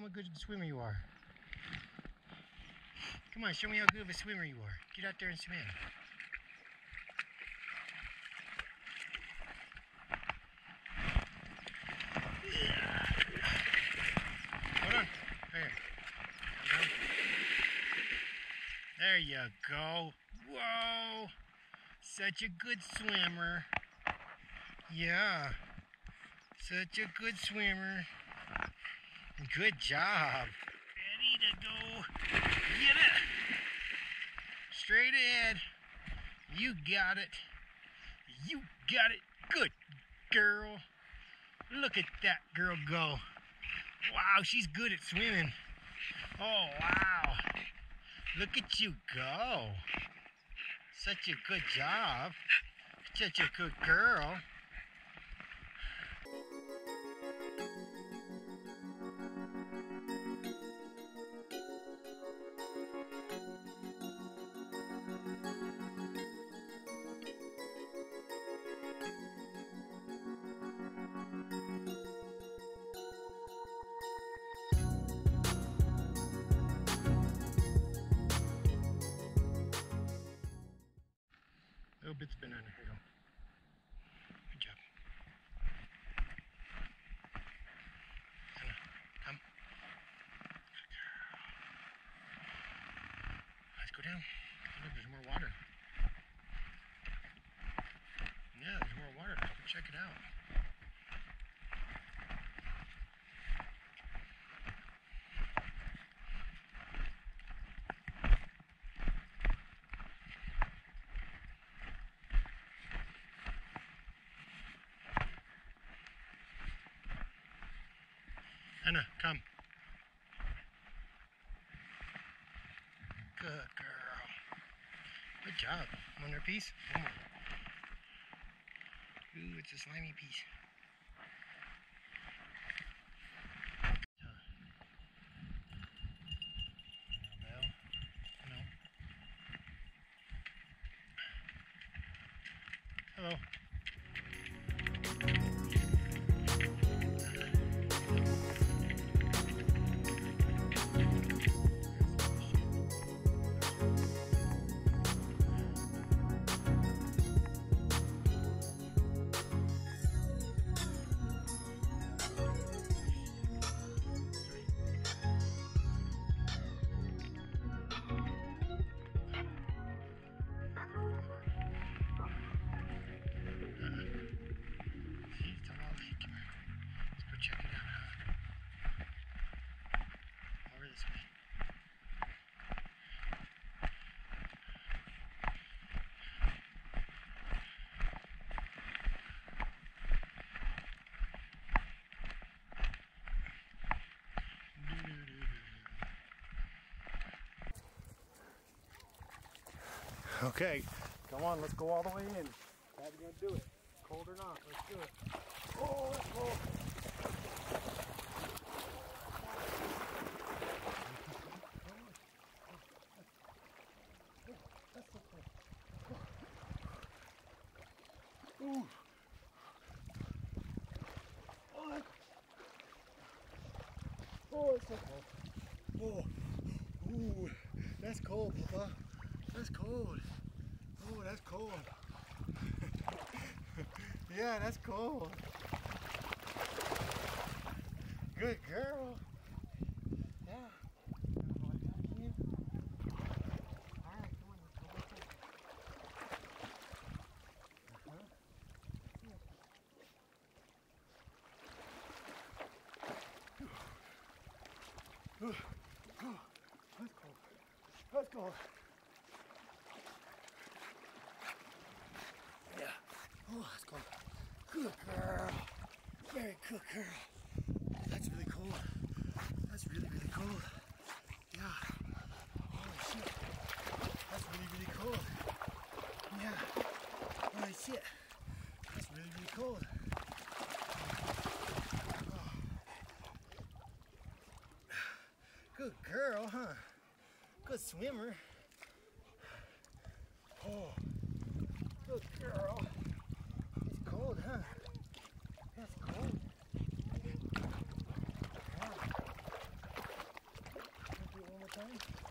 me how good a swimmer you are. Come on, show me how good of a swimmer you are. Get out there and swim. Hold on. There. Down. There you go. Whoa. Such a good swimmer. Yeah. Such a good swimmer. Good job. Ready to go. Get it. Straight ahead. You got it. You got it. Good girl. Look at that girl go. Wow, she's good at swimming. Oh, wow. Look at you go. Such a good job. Such a good girl. Little bit's banana. Here you go. Good job. Anna, come. Good girl. Let's go down. Look, there's more water. Yeah, there's more water. Let's go check it out. Anna, come. Good girl. Good job. One more piece? One more. Ooh, it's a slimy piece. Hello. Okay, come on, let's go all the way in. Dad's gonna do it. Cold or not, let's do it. Oh, that's cold. That's so cold. Ooh. Oh, that- oh, it's oh, so cold. Oh, ooh, that's cold, Papa. Cold. Oh, that's cold. yeah, that's cold. Good girl. Yeah. Can you? All right, come on, let's go back there. Uh-huh. Yeah. Ooh. Ooh. That's cold. That's cold. Yeah. Oh, that's cold. Good girl. Very. That's really cold. That's really, really cold. Yeah. Holy shit. That's really, really cold. Yeah. Holy shit. That's really, really cold. Oh. Good girl, huh? Good swimmer. Oh. Good girl. It's cold, huh? time.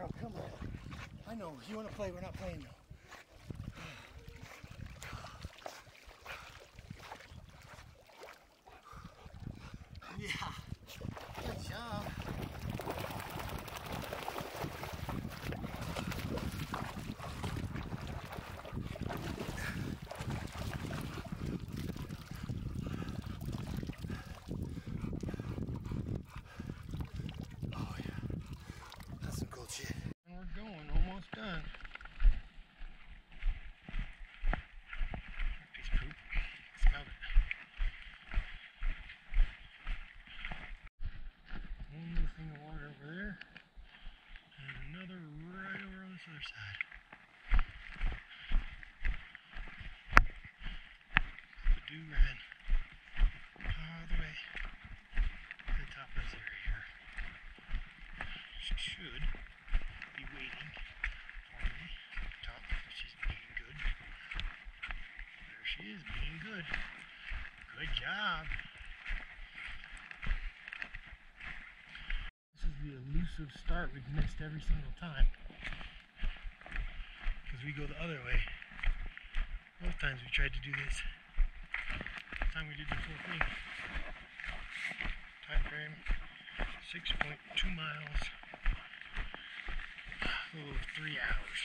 Girl, come on. I know. You want to play, we're not playing though. Almost done. Piece of poop. Smelled it. One little thing of water over there. And another right over on this other side. The dew ran all the way to the top of this area here. She should be waiting for me at the top. She's being good. There she is, being good. Good job. This is the elusive start we've missed every single time. Because we go the other way. Both times we tried to do this. This time we did the full thing. Time frame 6.2 miles. A little three hours.